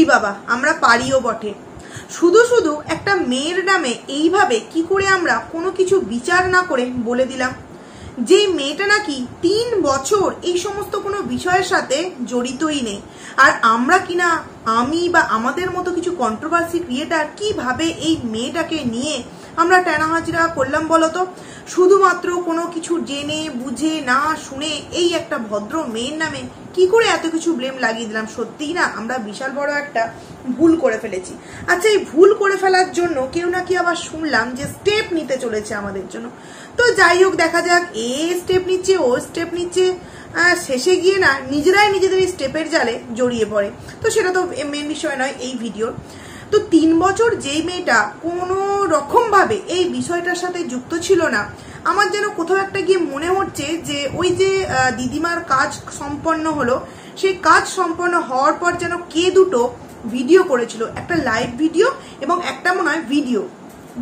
সত্যি বাবা, আমরা পারিও বটে। শুধু শুধু একটা মেয়ের নামে এইভাবে কি করে আমরা কোনো কিছু বিচার না করে বলে দিলাম। যে মেয়েটা নাকি তিন বছর এই সমস্ত কোনো বিষয়ের সাথে জড়িতই নেই। আর আমরা কিনা আমি বা আমাদের মতো কিছু কন্ট্রোভার্সি ক্রিয়েটার কীভাবে এই মেয়েটাকে নিয়ে আমরা টানা হাজিরা করলাম বলতো। শুধুমাত্র কোনো কিছু জেনে, বুঝে, না শুনে এই একটা ভদ্র মেয়ের নামে কি করে এত কিছু ব্লেম লাগিয়ে দিলাম? সত্যিই না, আমরা বিশাল বড় একটা ভুল করে ফেলেছি। আচ্ছা এই ভুল করে ফেলার জন্য কেউ নাকি আবার শুনলাম যে স্টেপ নিতে চলেছে আমাদের জন্য। তো যাই হোক, দেখা যাক, এ স্টেপ নিচ্ছে, ও স্টেপ নিচ্ছে। শেষে গিয়ে না, নিজেরাই নিজেদের স্টেপের জালে জড়িয়ে পড়ে। তো সেটা তো মেন বিষয় নয় এই ভিডিওর তো তিন বছর যেই মেয়েটা কোনো রকমভাবে এই বিষয়টার সাথে যুক্ত ছিল না। আমার যেন কোথাও একটা গিয়ে মনে হচ্ছে যে ওই যে দিদিমার কাজ সম্পন্ন হলো, সেই কাজ সম্পন্ন হওয়ার পর যেন কে দুটো ভিডিও করেছিল। একটা লাইভ ভিডিও এবং একটা মনে হয় ভিডিও।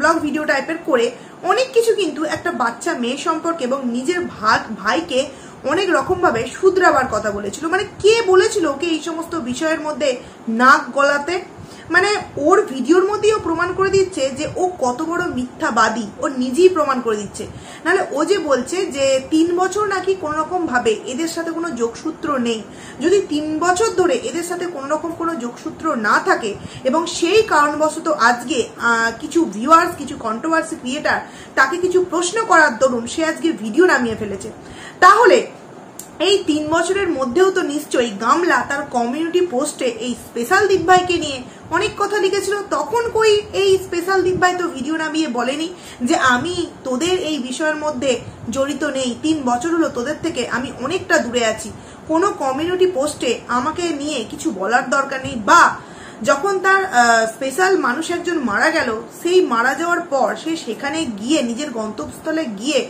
ব্লগ ভিডিও টাইপের করে অনেক কিছু কিন্তু একটা বাচ্চা মেয়ে সম্পর্কে এবং নিজের ভাগ, ভাইকে অনেক রকমভাবে শুধরাবার কথা বলেছিল। মানে কে বলেছিল ওকে এই সমস্ত বিষয়ের মধ্যে নাক গলাতে? মানে ওর ভিডিওর মধ্যেও প্রমাণ করে দিচ্ছে যে ও কত বড় মিথ্যাবাদী। ও নিজেই প্রমাণ করে দিচ্ছে। নাহলে ও যে বলছে যে তিন বছর নাকি কোনো রকম ভাবে এদের সাথে কোনো যোগসূত্র নেই। যদি তিন বছর ধরে এদের সাথে কোনো রকম কোনো যোগসূত্র না থাকে এবং সেই কারণবশত আজকে কিছু ভিউয়ার্স কিছু কন্ট্রোভার্সি ক্রিয়েটার তাকে কিছু প্রশ্ন করার দরুন সে আজকে ভিডিও নামিয়ে ফেলেছে। তাহলে এই তিন বছরের মধ্যেও তো নিশ্চয়ই গামলা তার কমিউনিটি পোস্টে এই স্পেশাল দিব্যাইকে নিয়ে অনেক কথা লিখেছিল, তখন কই এই স্পেশাল দিব্যাই তো ভিডিও নামিয়ে বলেনি যে আমি তোদের এই বিষয়ের মধ্যে জড়িত নেই। তিন বছর হলো তোদের থেকে আমি অনেকটা দূরে আছি। কোনো কমিউনিটি পোস্টে আমাকে নিয়ে কিছু বলার দরকার নেই বা যখন তার স্পেশাল মানুষ একজন মারা গেল, সেই মারা যাওয়ার পর সে সেখানে গিয়ে, নিজের গন্তব্যস্থলে গিয়ে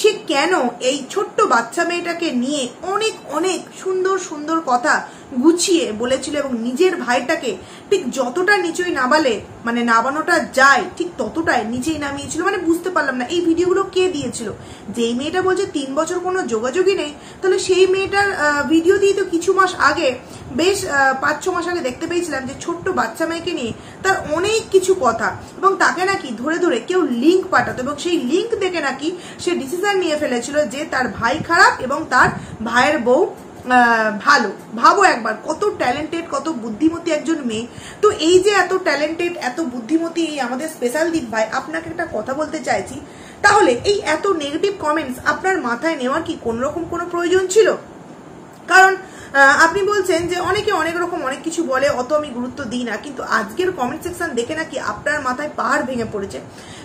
সে কেন এই ছোট্ট বাচ্চা মেয়েটাকে নিয়ে অনেক অনেক সুন্দর সুন্দর কথা গুছিয়ে বলেছিল এবং নিজের ভাইটাকে ঠিক যতটা নিচেই নাবালে মানে নাবানোটা যায়, ঠিক ততটাই নিচেই নামিয়েছিল। মানে বুঝতে পারলাম না, এই ভিডিওগুলো কে দিয়েছিল? যেই মেয়েটা বলছে তিন বছর কোনো যোগাযোগই নেই, তাহলে সেই মেয়েটার ভিডিও দিয়ে তো কিছু মাস আগে, বেশ পাঁচ ছ মাস আগে দেখতে পেয়েছিলাম যে ছোট্ট বাচ্চা মেয়েকে নিয়ে তার অনেক কিছু কথা এবং তাকে নাকি ধরে ধরে কেউ লিঙ্ক পাঠাতো এবং সেই লিঙ্ক দেখে নাকি সে ডিসিশন নিয়ে ফেলেছিল যে তার ভাই খারাপ এবং তার ভাইয়ের বউ ভালো। ভাবো একবার, কত ট্যালেন্টেড কত বুদ্ধিমতী একজন মেয়ে। তো এই যে এত ট্যালেন্টেড এত বুদ্ধিমতী এই আমাদের স্পেশাল দিক ভাই, আপনাকে একটা কথা বলতে চাইছি। তাহলে এই এত নেগেটিভ কমেন্টস আপনার মাথায় নেওয়ার কি কোন রকম কোনো প্রয়োজন ছিল? কারণ আপনি বলছেন যে অনেকে অনেক রকম অনেক কিছু বলে, অত আমি গুরুত্ব দিই না। কিন্তু আজকের কমেন্ট সেকশন দেখে নাকি আপনার মাথায় পাহাড় ভেঙে পড়েছে।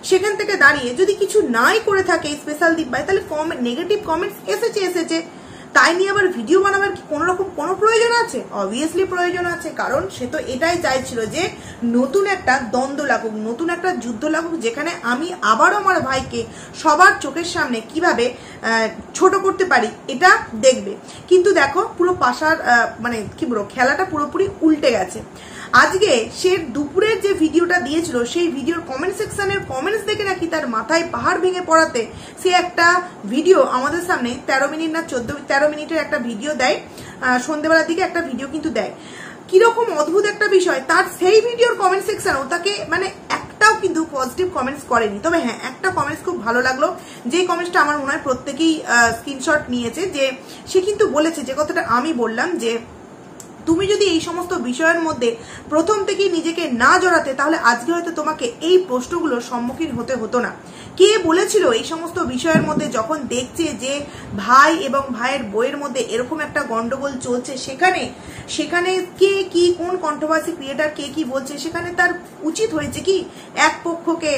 সেখান থেকে দাঁড়িয়ে যদি কিছু নাই করে থাকে স্পেশাল দিক ভাই, তাহলে কমেন্ট নেগেটিভ কমেন্টস এসেছে এসেছে। তাই নিয়ে আবার ভিডিও বানাবার কি কোনো রকম কোনো প্রয়োজন আছে? অবভিয়াসলি প্রয়োজন আছে, কারণ সে তো এটাই চাইছিল যে নতুন একটা দ্বন্দ্ব লাগুক, নতুন একটা যুদ্ধ লাগুক, যেখানে আমি আবারও আমার ভাইকে সবার চোখের সামনে কীভাবে ছোট করতে পারি, এটা দেখবে। কিন্তু দেখো, পুরো পাশার মানে কি বলব, খেলাটা পুরোপুরি উল্টে গেছে। আজকে সে দুপুরের যে ভিডিওটা দিয়েছিল সেই ভিডিওর কমেন্ট সেকশনের কমেন্টস দেখে নাকি তার মাথায় পাহাড় ভেঙে পড়াতে সে একটা ভিডিও আমাদের সামনে তেরো মিনিট না চোদ্দ তেরো মিনিটের একটা ভিডিও দেয় আহ, সন্ধেবেলার দিকে একটা ভিডিও কিন্তু দেয়। কীরকম অদ্ভুত একটা বিষয় তার সেই ভিডিওর কমেন্ট সেকশনও তাকে মানে একটাও কিন্তু পজিটিভ কমেন্টস করেনি। তবে হ্যাঁ একটা কমেন্টস খুব ভালো লাগল। যে কমেন্টসটা আমার মনে হয় প্রত্যেকেই স্ক্রিনশট নিয়েছে যে সে কিন্তু বলেছে যে কথাটা আমি বললাম যে তুমি যদি এই সমস্ত বিষয়ের মধ্যে প্রথম থেকেই নিজেকে না জড়াতে, তাহলে আজকে হয়তো তোমাকে এই প্রশ্নগুলোর সম্মুখীন হতে হতো না। কে বলেছিল এই সমস্ত বিষয়ের মধ্যে যখন দেখছে যে ভাই এবং ভাইয়ের বইয়ের মধ্যে এরকম একটা গন্ডগোল চলছে সেখানে সেখানে কে কি, কোন কন্ট্রোভার্সি ক্রিয়েটার কে কি বলছে, সেখানে তার উচিত হয়েছে কি এক পক্ষকে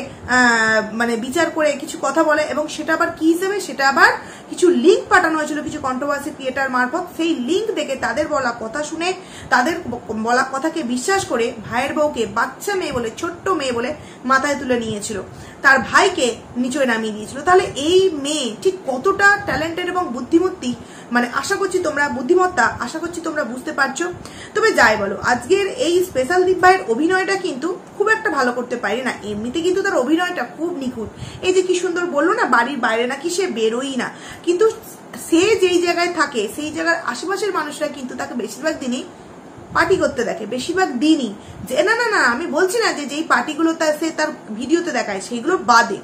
মানে বিচার করে কিছু কথা বলে এবং সেটা আবার কি হিসেবে? সেটা আবার কিছু লিঙ্ক পাঠানো হয়েছিল কিছু কন্ট্রোভার্সি ক্রিয়েটার মারফত। সেই লিঙ্ক দেখে তাদের বলা কথা শুনে তাদের বলা কথাকে বিশ্বাস করে ভাইয়ের বউকে বাচ্চা মেয়ে বলে, ছোট্ট মেয়ে বলে মাথায় তুলে নিয়েছিল। তার ভাইকে নিচে নামিয়ে দিয়েছিল। তাহলে এই মেয়ে ঠিক কতটা ট্যালেন্টেড এবং বুদ্ধিমত্তি? মানে আশা করছি তোমরা বুদ্ধিমত্তা, আশা করছি তোমরা বুঝতে পারছ। তবে যাই বলো, আজকের এই স্পেশাল দিব্যায়ের অভিনয়টা কিন্তু খুব একটা ভালো করতে পারি না। এমনিতে কিন্তু তার অভিনয়টা খুব নিখুঁত। এই যে কি সুন্দর বলল না, বাড়ির বাইরে নাকি সে বেরোই না। কিন্তু সে যেই জায়গায় থাকে, সেই জায়গার আশেপাশের মানুষরা কিন্তু তাকে বেশিরভাগ দিনই পার্টি করতে দেখে, বেশিরভাগ দিনই। যে, না না না, আমি বলছি না যে, যেই পার্টিগুলো তার সে তার ভিডিওতে দেখায় সেইগুলো বাদে।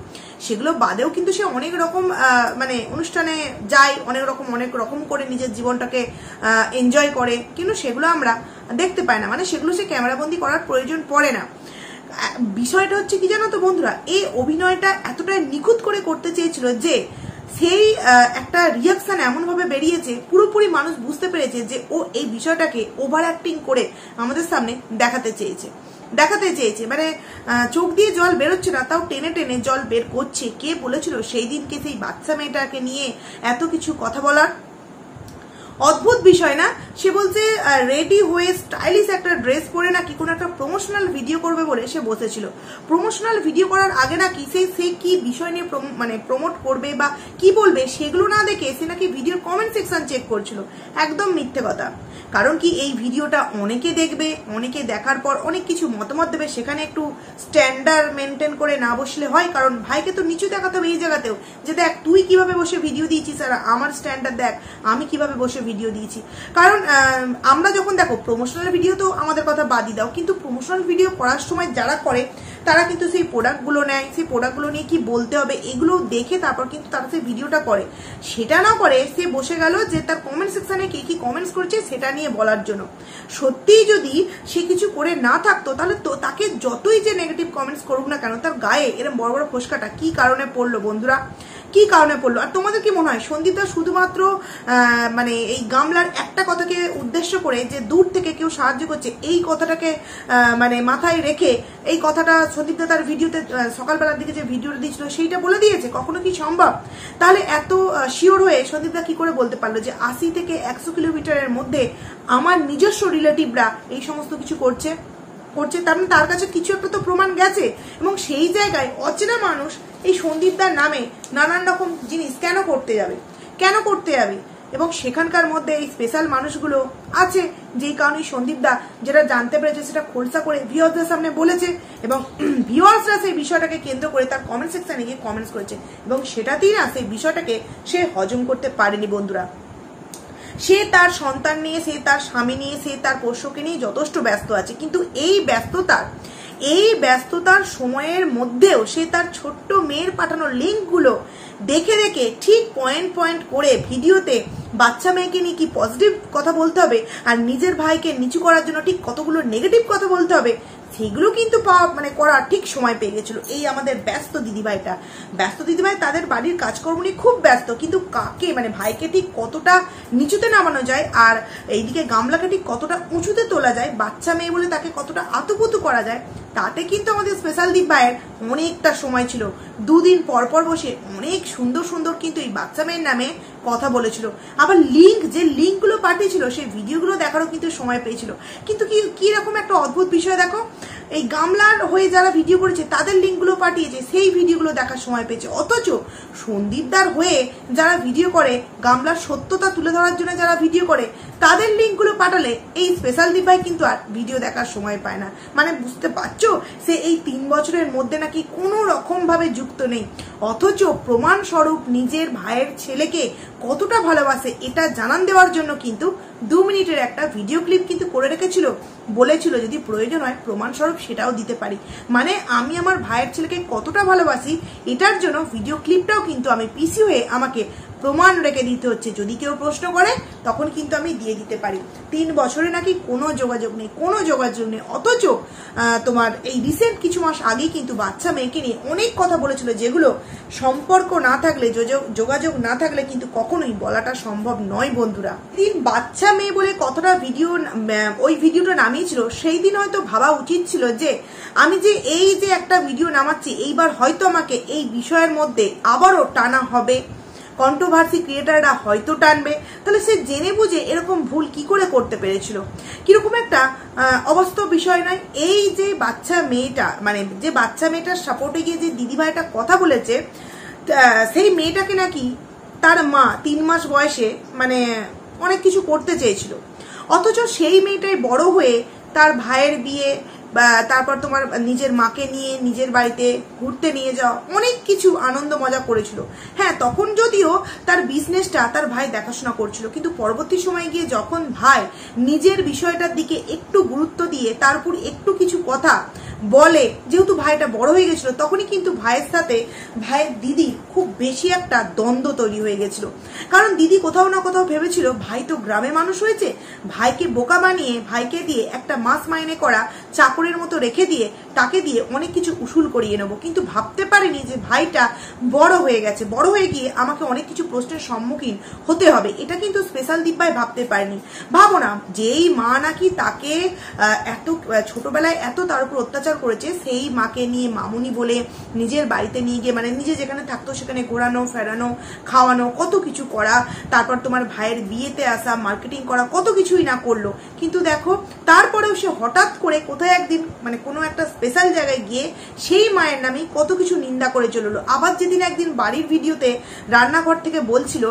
সেগুলো বাদেও কিন্তু সে অনেক রকম মানে অনুষ্ঠানে যায়, অনেক রকম অনেক রকম করে নিজের জীবনটাকে এনজয় করে। কিন্তু সেগুলো আমরা দেখতে পাই না। মানে সেগুলো সে ক্যামেরাবন্দি করার প্রয়োজন পড়ে না। বিষয়টা হচ্ছে কি জানো তো বন্ধুরা? এই অভিনয়টা এতটাই নিখুঁত করে করতে চেয়েছিল যে সেই একটা রিয়াকশন এমনভাবে বেরিয়েছে, পুরোপুরি মানুষ বুঝতে পেরেছে যে ও এই বিষয়টাকে ওভার অ্যাক্টিং করে আমাদের সামনে দেখাতে চেয়েছে। দেখাতে চেয়েছে। মানে চোখ দিয়ে জল বেরোচ্ছে না, তাও টেনে টেনে জল বের করছে। কে বলেছিল? সেই দিনকে সেই বাচ্চা মেয়েটাকে নিয়ে এত কিছু কথা বলার অদ্ভুত বিষয় না? সে বলছে রেডি হয়ে স্টাইলিশ একটা ড্রেস পরে নাকি কোনো একটা প্রমোশনাল ভিডিও করবে বলে সে বসেছিল। প্রমোশনাল ভিডিও করার আগে নাকি সে সে কি বিষয় নিয়ে মানে প্রমোট করবে বা কি বলবে সেগুলো না দেখে সে নাকি ভিডিওর কমেন্ট সেকশন চেক করছিল। একদম মিথ্যে কথা। কারণ কি এই ভিডিওটা অনেকে দেখবে, অনেকে দেখার পর অনেক কিছু মতামত দেবে। সেখানে একটু স্ট্যান্ডার্ড মেনটেন করে না বসলে হয়। কারণ ভাইকে তো নিচু দেখাতে হবে এই জায়গাতেও যে দেখ, তুই কীভাবে বসে ভিডিও দিয়েছিস? আর আমার স্ট্যান্ডার্ড দেখ, আমি কীভাবে বসে ভিডিও দিয়েছি। কারণ আমরা যখন দেখো প্রমোশনাল ভিডিও তো আমাদের কথা বাদই দাও, কিন্তু প্রমোশনাল ভিডিও করার সময় যারা করে, তারা কিন্তু সেই প্রোডাক্টগুলো নেয়, সেই প্রোডাক্টগুলো নিয়ে কি বলতে হবে, এগুলো দেখে তারপর কিন্তু তারা সেই ভিডিওটা করে। সেটা না করে সে বসে গেল যে তার কমেন্ট সেকশানে কে কি কমেন্টস করছে, সেটা নিয়ে বলার জন্য। সত্যিই যদি সে কিছু করে না থাকতো, তাহলে তো তাকে যতই যে নেগেটিভ কমেন্টস করুক না কেন, তার গায়ে এরকম বড় বড় ফোসকাটা কি কারণে পড়ল বন্ধুরা? কি কারণে পড়ল? আর তোমাদের কি মনে হয়? সন্দীপদা শুধুমাত্র মানে এই গামলার একটা কথাকে উদ্দেশ্য করে যে দূর থেকে কেউ সাহায্য করছে, এই কথাটাকে মানে মাথায় রেখে এই কথাটা সন্দীপদা তার ভিডিওতে সকালবেলার দিকে যে ভিডিওটা দিয়েছিল সেইটা বলে দিয়েছে? কখনো কি সম্ভব? তাহলে এত শিওর হয়ে সন্দীপদা কি করে বলতে পারল যে আশি থেকে একশো কিলোমিটারের মধ্যে আমার নিজস্ব রিলেটিভরা এই সমস্ত কিছু করছে? করছে, তার মানে তার কাছে কিছু একটা তো প্রমাণ গেছে। এবং সেই জায়গায় অচেনা মানুষ এই সন্দীপদার নামে নানান রকম জিনিস কেন করতে যাবে? কেন করতে যাবে? এবং সেখানকার মধ্যে এই স্পেশাল মানুষগুলো আছে, যেই কারণে সন্দীপদা যেটা জানতে পেরেছে সেটা খোলসা করে ভিওয়ার্সদের সামনে বলেছে এবং ভিওয়ার্সরা সেই বিষয়টাকে কেন্দ্র করে তার কমেন্ট সেকশনে গিয়ে কমেন্টস করেছে। এবং সেটাতেই না সেই বিষয়টাকে সে হজম করতে পারেনি বন্ধুরা। সে তার সন্তান নিয়ে, সে তার স্বামী নিয়ে, সে তার পোষ্যকে নিয়ে যথেষ্ট ব্যস্ত আছে। কিন্তু এই ব্যস্ততার এই ব্যস্ততার সময়ের মধ্যেও সে তার ছোট্ট মেয়ের পাঠানো লিঙ্কগুলো দেখে দেখে ঠিক পয়েন্ট পয়েন্ট করে ভিডিওতে বাচ্চা মেয়েকে নিয়ে কি পজিটিভ কথা বলতে হবে আর নিজের ভাইকে নিচু করার জন্য ঠিক কতগুলো নেগেটিভ কথা বলতে হবে সেগুলো কিন্তু পাওয়া মানে করার ঠিক সময় পেয়ে গেছিল। এই আমাদের ব্যস্ত দিদিভাইটা। ব্যস্ত দিদিভাই তাদের বাড়ির কাজকর্ম নিয়ে খুব ব্যস্ত, কিন্তু কাকে মানে ভাইকে ঠিক কতটা নিচুতে নামানো যায় আর এইদিকে গামলাকে ঠিক কতটা উঁচুতে তোলা যায়, বাচ্চা মেয়ে বলে তাকে কতটা আতুপুতু করা যায়, তাতে কিন্তু আমাদের স্পেশাল দীপ ভাইয়ের অনেকটা সময় ছিল। দুদিন পর পর বসে অনেক সুন্দর সুন্দর কিন্তু এই বাচ্চা মেয়ের নামে কথা বলেছিল। আবার লিঙ্ক যে লিঙ্কগুলো পাঠিয়েছিল সেই ভিডিওগুলো দেখারও কিন্তু সময় পেয়েছিল। কিন্তু কি কীরকম একটা অদ্ভুত বিষয় দেখো? এই গামলার হয়ে যারা ভিডিও করেছে, তাদের লিঙ্কগুলো পাঠিয়েছে, সেই ভিডিওগুলো দেখার সময় পেয়েছে। অথচ সন্দীপদার হয়ে যারা ভিডিও করে, গামলার সত্যতা তুলে ধরার জন্য যারা ভিডিও করে তাদের লিঙ্কগুলো পাঠালে এই স্পেশাল দিভাই কিন্তু আর ভিডিও দেখার সময় পায় না। মানে বুঝতে পারছ? সে এই তিন বছরের মধ্যে নাকি কোনো রকমভাবে যুক্ত নেই। অথচ প্রমাণস্বরূপ নিজের ভাইয়ের ছেলেকে কতটা ভালোবাসে এটা জানান দেওয়ার জন্য কিন্তু দু মিনিটের একটা ভিডিও ক্লিপ কিন্তু করে রেখেছিল। বলেছিল যদি প্রয়োজন হয় প্রমাণস্বরূপ সেটাও দিতে পারি। মানে আমি আমার ভাইয়ের ছেলেকে কতটা ভালোবাসি, এটার জন্য ভিডিও ক্লিপটাও কিন্তু আমি পিসি হয়ে আমাকে প্রমাণ রেখে দিতে হচ্ছে। যদি কেউ প্রশ্ন করে, তখন কিন্তু আমি দিয়ে দিতে পারি। তিন বছরে নাকি কোনো যোগাযোগ নেই, কোনো যোগাযোগ নেই। অথচ তোমার এই রিসেন্ট কিছু মাস আগেই কিন্তু বাচ্চা মেয়েকে নিয়ে অনেক কথা বলেছিল, যেগুলো সম্পর্ক না থাকলে যোগাযোগ না থাকলে কিন্তু কখনোই বলাটা সম্ভব নয় বন্ধুরা। তিন বাচ্চা মেয়ে বলে কতটা ভিডিও ওই ভিডিওটা নামিয়েছিল, সেই দিন হয়তো ভাবা উচিত ছিল যে, আমি যে এই যে একটা ভিডিও নামাচ্ছি, এইবার হয়তো আমাকে এই বিষয়ের মধ্যে আবারও টানা হবে। কন্ট্রোভার্সি ক্রিয়েটাররা হয়তো টানবে। তাহলে সে জেনে বুঝে এরকম ভুল কি করে করতে পেরেছিল? কীরকম একটা অবাস্তব বিষয় নয়। এই যে বাচ্চা মেয়েটা মানে যে বাচ্চা মেয়েটার সাপোর্টে গিয়ে যে দিদিভাইটা কথা বলেছে সেই মেয়েটাকে নাকি তার মা তিন মাস বয়সে মানে অনেক কিছু করতে চেয়েছিল। অথচ সেই মেয়েটাই বড় হয়ে তার ভাইয়ের বিয়ে তারপর তোমার নিজের মাকে নিয়ে, নিজের বাড়িতে ঘুরতে নিয়ে যাওয়া, অনেক কিছু আনন্দ মজা করেছিল। হ্যাঁ তখন যদিও তার বিজনেসটা তার ভাই দেখাশোনা করছিল, কিন্তু পরবর্তী সময় গিয়ে যখন ভাই নিজের বিষয়টার দিকে একটু গুরুত্ব দিয়ে তারপর একটু কিছু কথা বলে, যেহেতু ভাইটা বড় হয়ে গেছিল, তখনই কিন্তু ভাইয়ের সাথে ভাইয়ের দিদি খুব বেশি একটা দ্বন্দ্ব তৈরি হয়ে গেছিল। কারণ দিদি কোথাও না কোথাও ভেবেছিল, ভাই তো গ্রামে মানুষ হয়েছে, ভাইকে বোকা বানিয়ে, ভাইকে দিয়ে একটা মাস মাইনে করা চাকরের মতো রেখে দিয়ে তাকে দিয়ে অনেক কিছু উসুল করিয়ে নেব। কিন্তু ভাবতে পারেনি যে ভাইটা বড় হয়ে গেছে। বড় হয়ে গিয়ে আমাকে অনেক কিছু প্রশ্নের সম্মুখীন হতে হবে। এটা কিন্তু স্পেশাল দিব্যাই ভাবতে পারেনি। ভাবো না, যেই মা নাকি তাকে এত ছোটবেলায় এত তার উপর অত্যাচার করেছে, সেই মাকে নিয়ে মামুনি বলে নিজের বাড়িতে নিয়ে গিয়ে মানে নিজে যেখানে থাকতো সেখানে ঘোরানো, ফেরানো, খাওয়ানো, কত কিছু করা, তারপর তোমার ভাইয়ের বিয়েতে আসা মার্কেটিং করা, কত কিছুই না করল। কিন্তু দেখো, তারপরেও সে হঠাৎ করে কোথায় একদিন মানে কোনো একটা স্পেশাল জায়গায় গিয়ে সেই মায়ের নামে কত কিছু নিন্দা করে চলল। আবার যেদিন একদিন বাড়ির ভিডিওতে রান্নাঘর থেকে বলছিল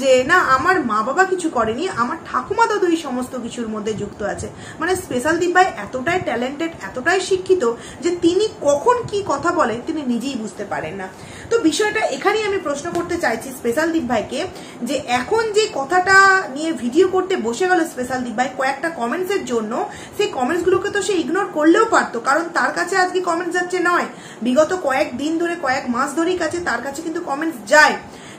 যে, না, আমার মা বাবা কিছু করেনি, আমার ঠাকুমা দাদু এই সমস্ত কিছুর মধ্যে যুক্ত আছে। মানে স্পেশাল দিব্যায় এতটাই ট্যালেন্টেড, এতটাই শিক্ষিত যে তিনি কখন কি কথা বলে তিনি নিজেই বুঝতে পারেন না। বিষয়টা এখানেই আমি প্রশ্ন করতে চাইছি স্পেশাল দীপ ভাইকে, যে এখন যে কথাটা নিয়ে ভিডিও করতে বসে গেল স্পেশাল দীপ ভাই, কয়েকটা কমেন্টসের জন্য, সেই কমেন্টসগুলোকে তো সে ইগনোর করলেও পারতো, কারণ তার কাছে আজকে কমেন্টস যাচ্ছে নয়। বিগত কয়েক দিন ধরে, কয়েক মাস ধরেই কাছে তার কাছে কিন্তু কমেন্টস যায়।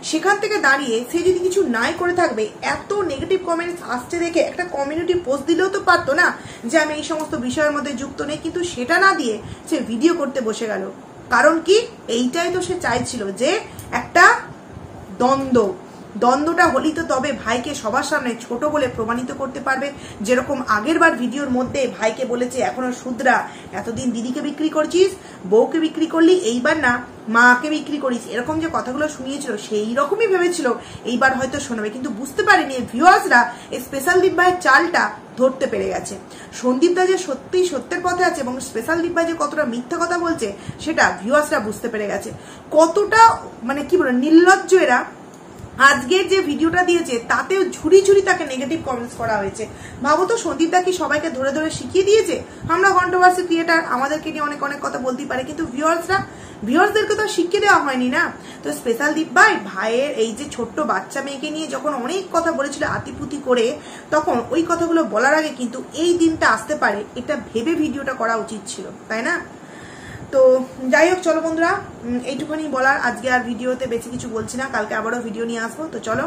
সেখান থেকে দাঁড়িয়ে সে যদি কিছু নাই করে থাকবে, এত নেগেটিভ কমেন্টস আসছে দেখে একটা কমিউনিটি পোস্ট দিলেও তো পারতো না যে আমি এই সমস্ত বিষয়ের মধ্যে যুক্ত নেই, কিন্তু সেটা না দিয়ে সে ভিডিও করতে বসে গেল। কারণ কি? এইটাই তো সে চাইছিল যে একটা দ্বন্দ্ব দ্বন্দ্বটা হলেই তো তবে ভাইকে সবার সামনে ছোট বলে প্রমাণিত করতে পারবে। যেরকম আগের বার ভিডিওর মধ্যে ভাইকে বলেছে, এখনও শুদ্রা এতদিন দিদিকে বিক্রি করছিস, বউকে বিক্রি করলি, এইবার না, মাকে বিক্রি করিস। এরকম যে কথাগুলো শুনিয়েছিল, সেই রকমই ভেবেছিল, এইবার হয়তো শোনাবে। কিন্তু বুঝতে পারেনি ভিউয়ার্সরা, এই স্পেশাল দিব্যায়ের চালটা ধরতে পেরে গেছে। সন্দীপদা যে সত্যি সত্যের পথে আছে এবং স্পেশাল দিব্যা যে কতটা মিথ্যা কথা বলছে, সেটা ভিউয়ার্সরা বুঝতে পেরে গেছে। কতটা মানে কি বলে নির্লজ্জ এরা। আজকের যে ভিডিওটা দিয়েছে, তাতেও ঝুড়ি ঝুড়ি তাকে নেগেটিভ কমেন্টস করা হয়েছে। ভাবো তো সন্দীপ দা কি সবাইকে ধরে ধরে শিখিয়ে দিয়েছে? আমরা কন্ট্রোভার্সি ক্রিয়েটার আমাদেরকে নিয়ে অনেক অনেক কথা বলতেই পারে, কিন্তু ভিউয়ার্সরা ভিউয়ার্সদেরকে তো শিখিয়ে দেওয়া হয়নি না। তো স্পেশাল দীপ ভাই, ভাইয়ের এই যে ছোট্ট বাচ্চা মেয়েকে নিয়ে যখন অনেক কথা বলেছিল আতিপুতি করে, তখন ওই কথাগুলো বলার আগে কিন্তু এই দিনটা আসতে পারে, এটা ভেবে ভিডিওটা করা উচিত ছিল, তাই না? তো যাই হোক, চলো বন্ধুরা এইটুকুনি বলার। আজকে আর ভিডিওতে বেশি কিছু বলছি না, কালকে আবারও ভিডিও নিয়ে আসব। তো চলো